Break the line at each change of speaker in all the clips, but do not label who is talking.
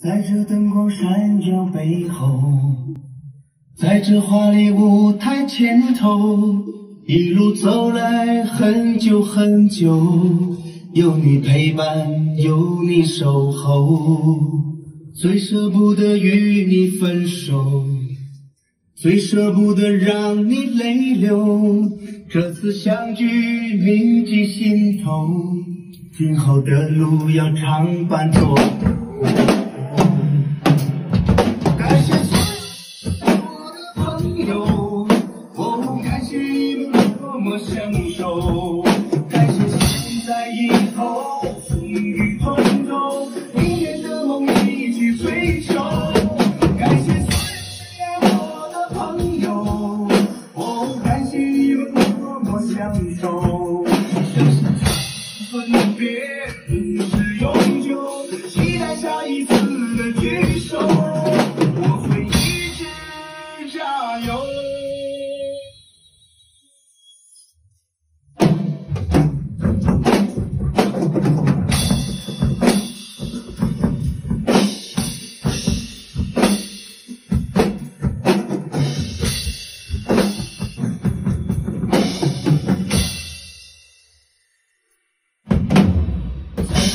在这灯光闪耀背后，在这华丽舞台前头，一路走来很久很久，有你陪伴，有你守候，最舍不得与你分手，最舍不得让你泪流。这次相聚铭记心头，今后的路要常伴左右。们默相守，感谢现在以后风雨同舟，明天的梦一起追求。感谢所有我的朋友，哦，感谢你们默默相守，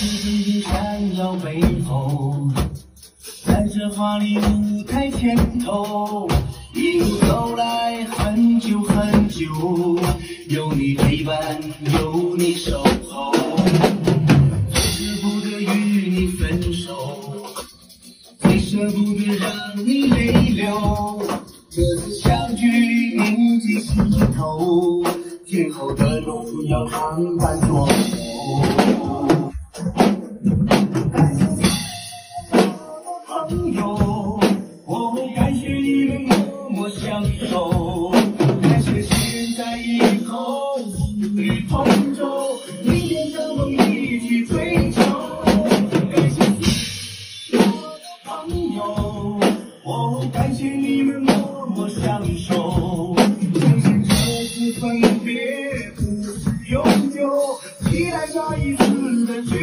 在这灯光闪耀背后，在这华丽舞台前头，一路走来很久很久，有你陪伴，有你守候，最舍不得与你分手，最舍不得让你泪流。这次相聚铭记心头，今后的路要常伴左右。在以后风雨同舟，明天的梦一起追求。感谢我的朋友，哦感谢你们默默相守，相信这次分别不是永久，期待下一次的。